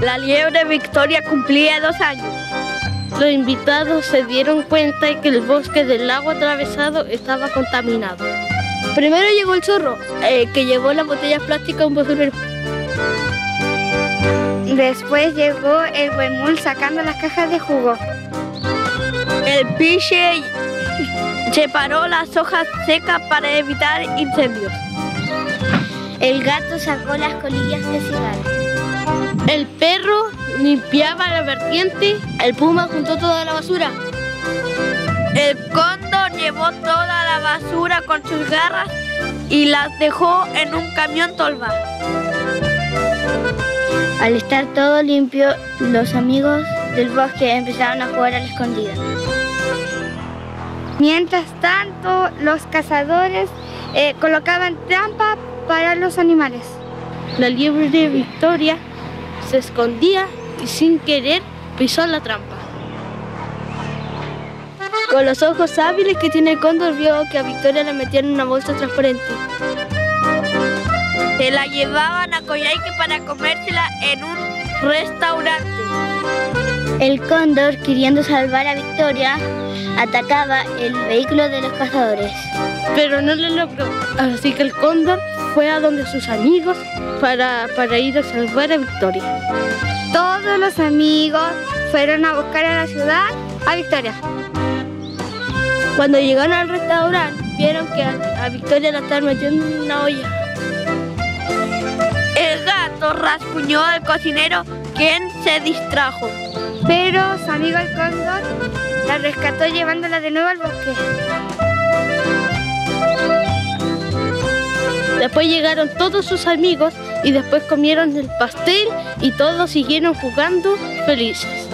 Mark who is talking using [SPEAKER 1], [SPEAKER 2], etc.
[SPEAKER 1] La liebre Victoria cumplía dos años.
[SPEAKER 2] Los invitados se dieron cuenta de que el bosque del lago atravesado estaba contaminado.
[SPEAKER 1] Primero llegó el zorro, eh, que llevó las botellas plásticas a un basurero.
[SPEAKER 3] Después llegó el huemul sacando las cajas de jugo.
[SPEAKER 1] El piche separó las hojas secas para evitar incendios.
[SPEAKER 4] El gato sacó las colillas de cigarro.
[SPEAKER 2] El perro limpiaba la vertiente.
[SPEAKER 1] El puma juntó toda la basura. El cóndor llevó toda la basura con sus garras y las dejó en un camión tolva.
[SPEAKER 4] Al estar todo limpio, los amigos del bosque empezaron a jugar a la escondida.
[SPEAKER 3] Mientras tanto, los cazadores eh, colocaban trampa para los animales.
[SPEAKER 2] La liebre de Victoria se escondía y sin querer pisó la trampa.
[SPEAKER 1] Con los ojos hábiles que tiene el cóndor vio que a Victoria le metían en una bolsa transparente. Se la llevaban a Coyhaique para comérsela en un restaurante.
[SPEAKER 4] El cóndor, queriendo salvar a Victoria, atacaba el vehículo de los cazadores.
[SPEAKER 2] Pero no lo logró, así que el cóndor fue a donde sus amigos para, para ir a salvar a Victoria.
[SPEAKER 3] Todos los amigos fueron a buscar a la ciudad a Victoria.
[SPEAKER 1] Cuando llegaron al restaurante, vieron que a, a Victoria la estaban metiendo en una olla. El gato rascuñó al cocinero, quien se distrajo.
[SPEAKER 3] Pero su amigo el cóndor la rescató llevándola de nuevo al bosque.
[SPEAKER 2] Después llegaron todos sus amigos y después comieron el pastel y todos siguieron jugando felices.